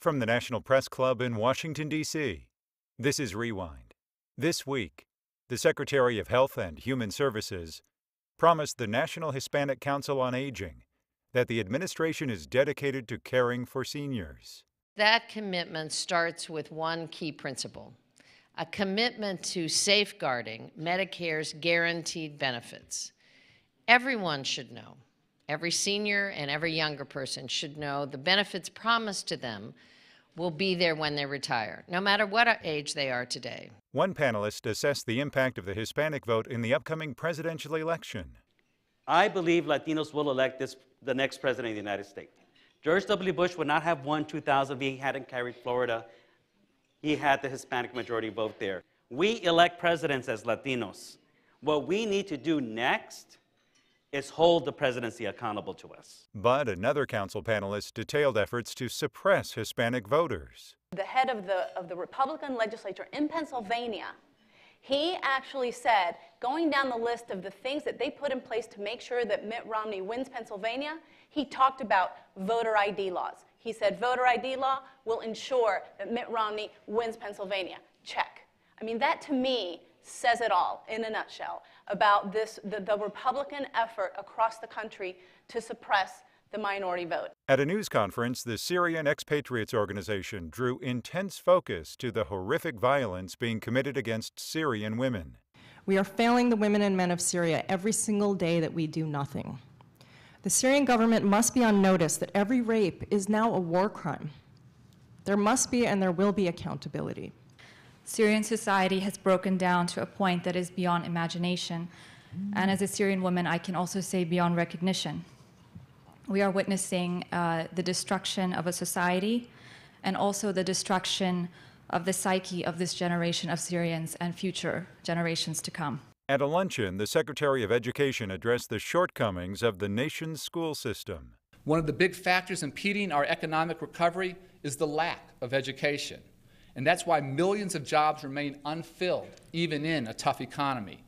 From the National Press Club in Washington, D.C., this is Rewind. This week, the Secretary of Health and Human Services promised the National Hispanic Council on Aging that the administration is dedicated to caring for seniors. That commitment starts with one key principle a commitment to safeguarding Medicare's guaranteed benefits. Everyone should know, every senior and every younger person should know the benefits promised to them will be there when they retire, no matter what age they are today. One panelist assessed the impact of the Hispanic vote in the upcoming presidential election. I believe Latinos will elect this, the next president of the United States. George W. Bush would not have won 2000 if he hadn't carried Florida. He had the Hispanic majority vote there. We elect presidents as Latinos. What we need to do next is hold the presidency accountable to us. But another council panelist detailed efforts to suppress Hispanic voters. The head of the, of the Republican legislature in Pennsylvania, he actually said, going down the list of the things that they put in place to make sure that Mitt Romney wins Pennsylvania, he talked about voter ID laws. He said voter ID law will ensure that Mitt Romney wins Pennsylvania. Check. I mean, that to me says it all in a nutshell about this, the, the Republican effort across the country to suppress the minority vote. At a news conference, the Syrian Expatriates Organization drew intense focus to the horrific violence being committed against Syrian women. We are failing the women and men of Syria every single day that we do nothing. The Syrian government must be on notice that every rape is now a war crime. There must be and there will be accountability. Syrian society has broken down to a point that is beyond imagination. And as a Syrian woman, I can also say beyond recognition. We are witnessing uh, the destruction of a society and also the destruction of the psyche of this generation of Syrians and future generations to come. At a luncheon, the Secretary of Education addressed the shortcomings of the nation's school system. One of the big factors impeding our economic recovery is the lack of education. And that's why millions of jobs remain unfilled, even in a tough economy.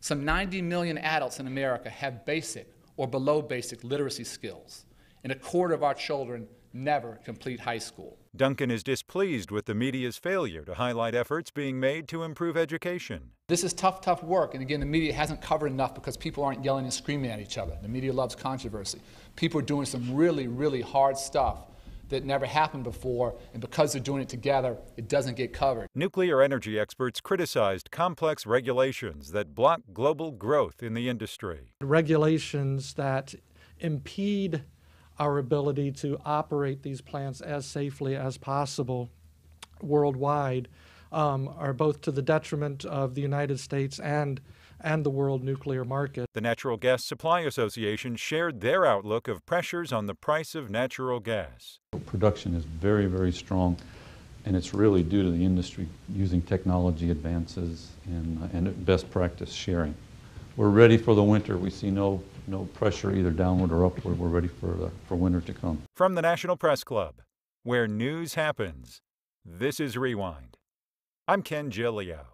Some 90 million adults in America have basic or below basic literacy skills, and a quarter of our children never complete high school. Duncan is displeased with the media's failure to highlight efforts being made to improve education. This is tough, tough work, and again, the media hasn't covered enough because people aren't yelling and screaming at each other. The media loves controversy. People are doing some really, really hard stuff that never happened before, and because they're doing it together, it doesn't get covered. Nuclear energy experts criticized complex regulations that block global growth in the industry. Regulations that impede our ability to operate these plants as safely as possible worldwide um, are both to the detriment of the United States and and the world nuclear market. The Natural Gas Supply Association shared their outlook of pressures on the price of natural gas. Production is very, very strong, and it's really due to the industry using technology advances and, uh, and best practice sharing. We're ready for the winter. We see no, no pressure either downward or upward. We're ready for, the, for winter to come. From the National Press Club, where news happens, this is Rewind. I'm Ken Gilio.